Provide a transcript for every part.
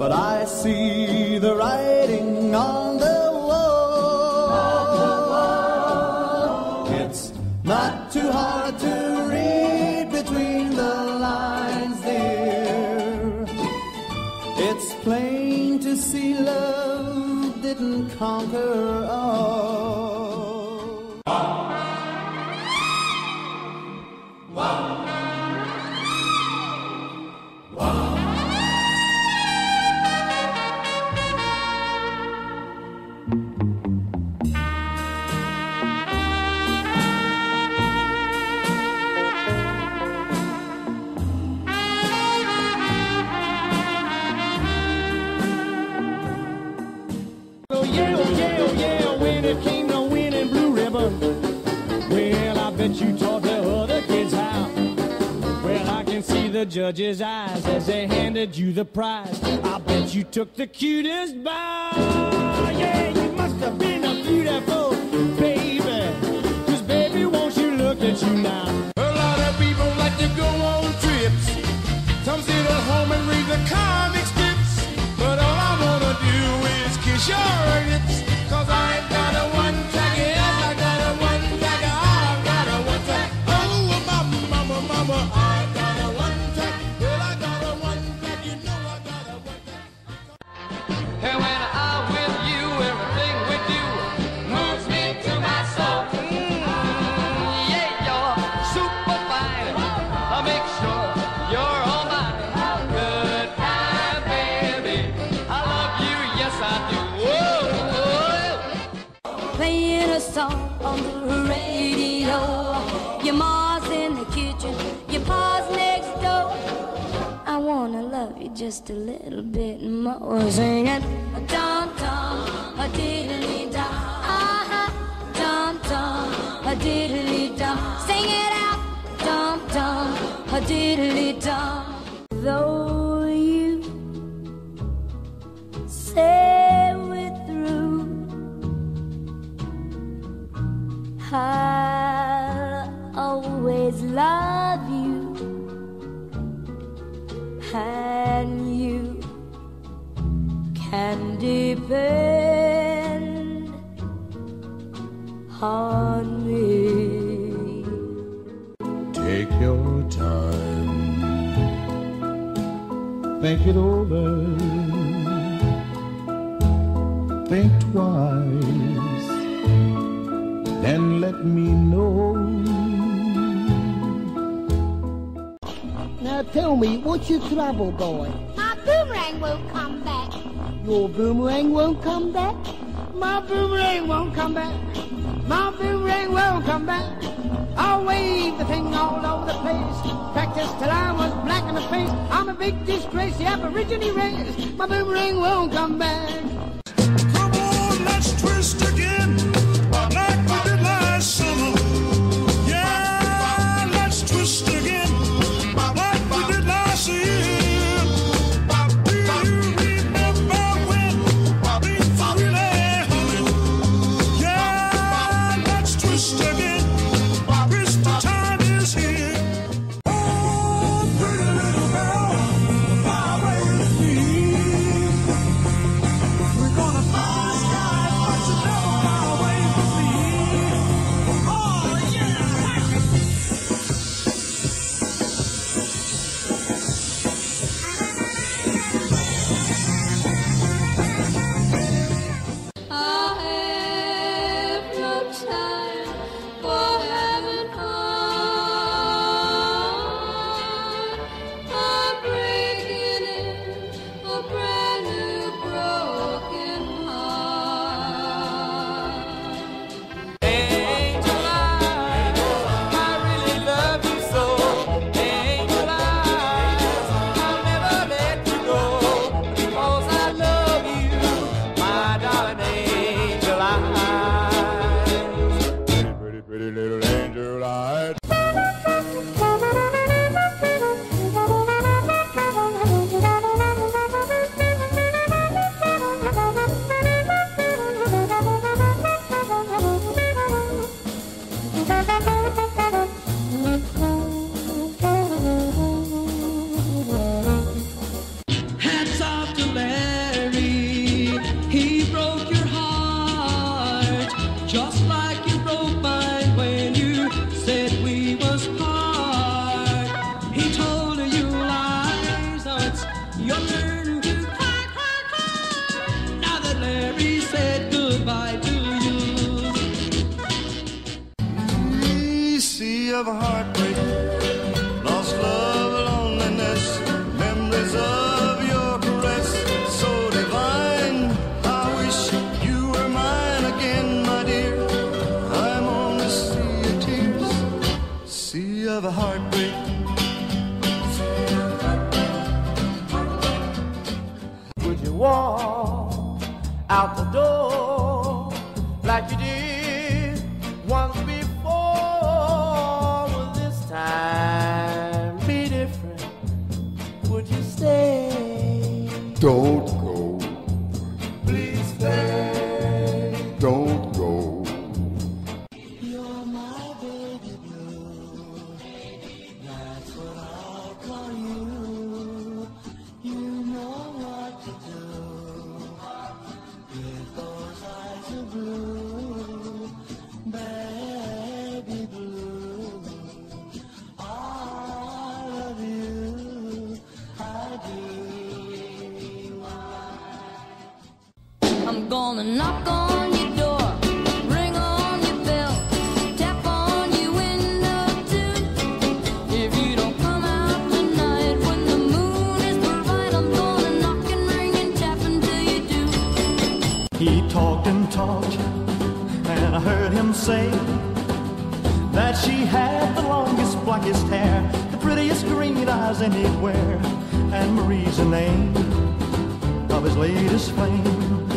but I see the writing on yeah, oh yeah, oh yeah, oh, when it came to winning blue ribbon. Well, I bet you taught the other kids how. Well, I can see the judge's eyes as they handed you the prize. I bet you took the cutest bow. Yeah, you must have been a beautiful baby. Cause baby, won't you look at you now? Song on the radio. Your ma's in the kitchen, your pa's next door. I wanna love you just a little bit more. Singing a dum dum, a diddly dum, uh-huh, dum dum, a diddly dum. Sing it out, dum dum, a diddly dum. Though I'll always love you, and you can depend on me. Take your time. Think it over. Think twice. Then let me know. Now tell me, what's your trouble, boy? My boomerang won't come back. Your boomerang won't come back? My boomerang won't come back. My boomerang won't come back. I'll wave the thing all over the place. Practice till I was black in the face. I'm a big disgrace, the aborigine race. My boomerang won't come back. Don't He talked and talked, and I heard him say that she had the longest, blackest hair, the prettiest green eyes anywhere, and Marie's the name of his latest flame.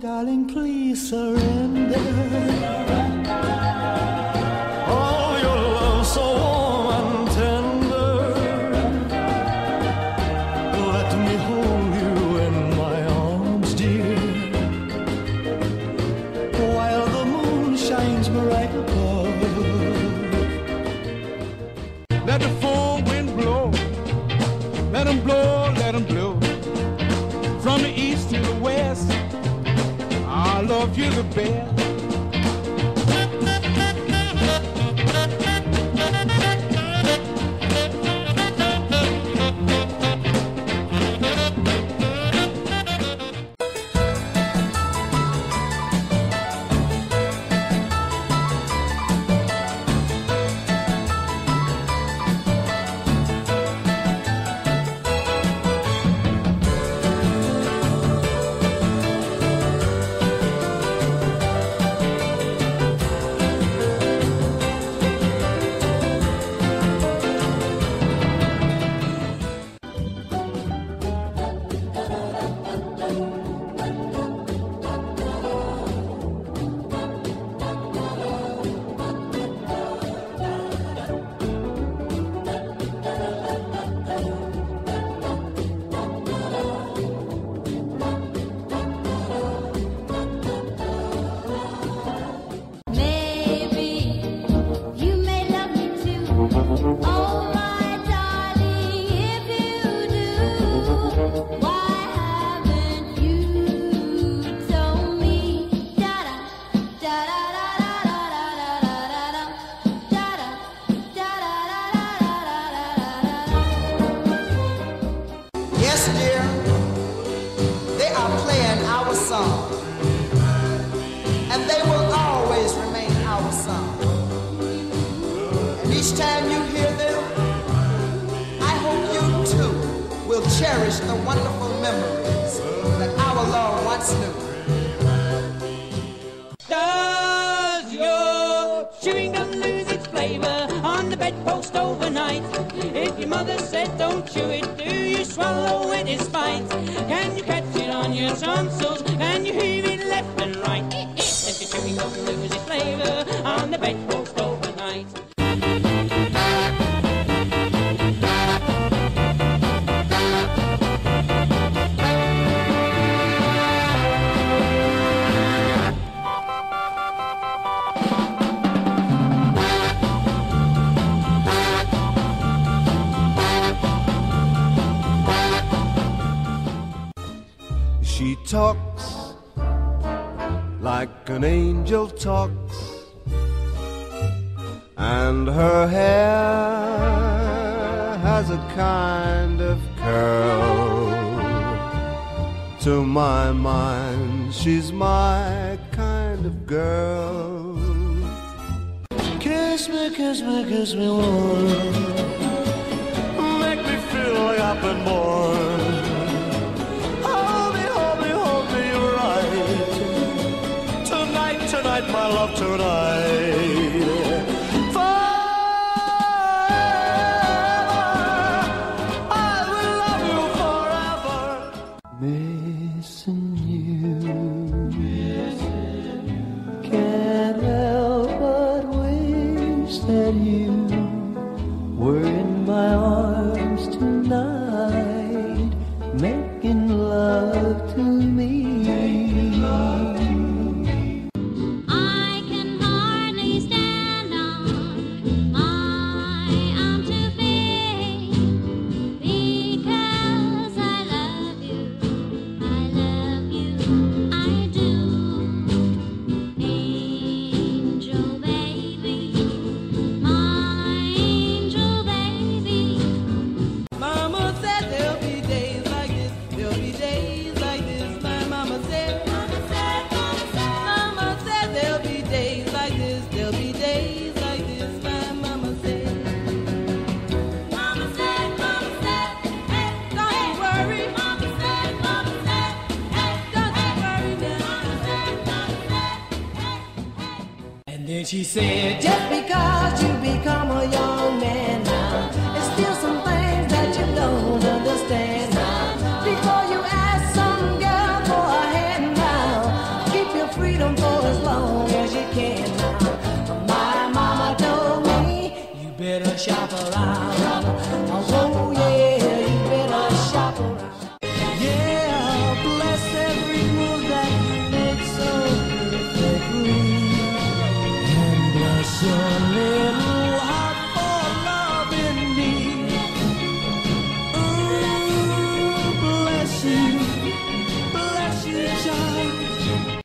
Darling, please surrender. Oh, your love so warm and tender. Let me hold you in my arms, dear, while the moon shines bright above. Let the wind blow. Let 'em blow, let 'em blow. Love you the best. Song. And they will always remain our song. And each time you hear them, I hope you too will cherish the wonderful memories that our love once knew. Does your chewing gum lose its flavor on the bedpost overnight? If your mother said don't chew it, do you swallow it in spite? Can you catch it on your tonsils? An angel talks, and her hair has a kind of curl. To my mind, she's my kind of girl. Kiss me, kiss me, kiss me warm. Make me feel like I've been born. Tonight, my love, tonight. Forever, I will love you forever. Missing you. Can't help but wish that you were in my arms tonight, making love to me. And she said, just because you become a young man now, there's still some things that you don't understand now. Before you ask some girl for a hand now, keep your freedom for as long as you can now. My mama told me you better shop around.